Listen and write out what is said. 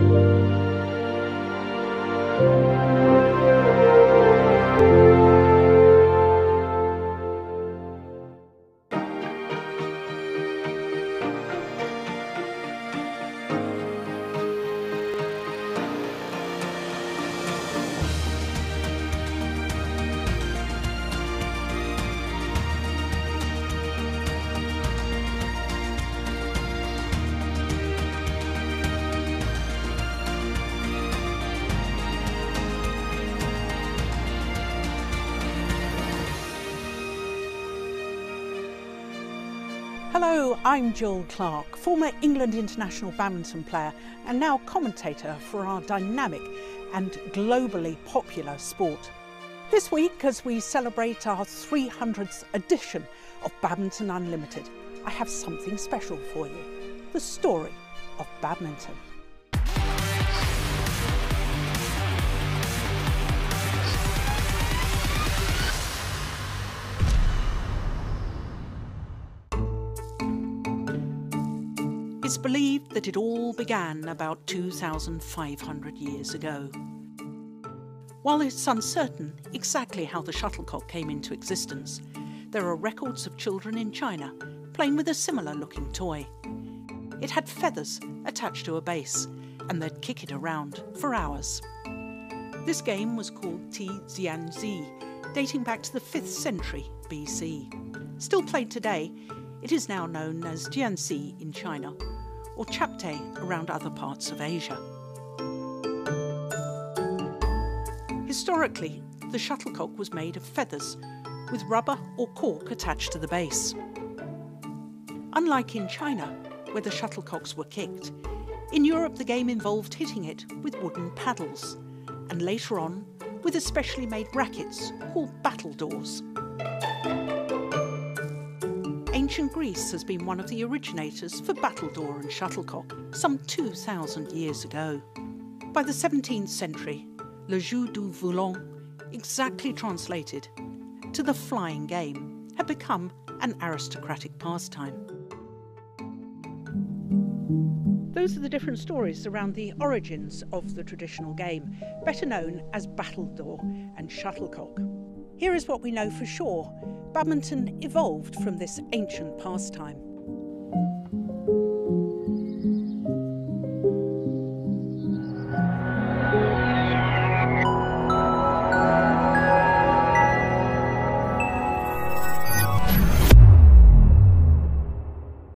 Música Hello, I'm Jill Clark, former England international badminton player and now commentator for our dynamic and globally popular sport. This week, as we celebrate our 300th edition of Badminton Unlimited, I have something special for you the story of badminton. It's believed that it all began about 2,500 years ago. While it's uncertain exactly how the shuttlecock came into existence, there are records of children in China playing with a similar looking toy. It had feathers attached to a base, and they'd kick it around for hours. This game was called Ti Zi, dating back to the 5th century BC. Still played today, it is now known as Jianzi in China or chapteh around other parts of Asia. Historically, the shuttlecock was made of feathers with rubber or cork attached to the base. Unlike in China, where the shuttlecocks were kicked, in Europe the game involved hitting it with wooden paddles, and later on with especially made rackets called battledores. Ancient Greece has been one of the originators for battledore and shuttlecock some 2,000 years ago. By the 17th century, le jeu du volant, exactly translated to the flying game, had become an aristocratic pastime. Those are the different stories around the origins of the traditional game, better known as battledore and shuttlecock. Here is what we know for sure. Badminton evolved from this ancient pastime.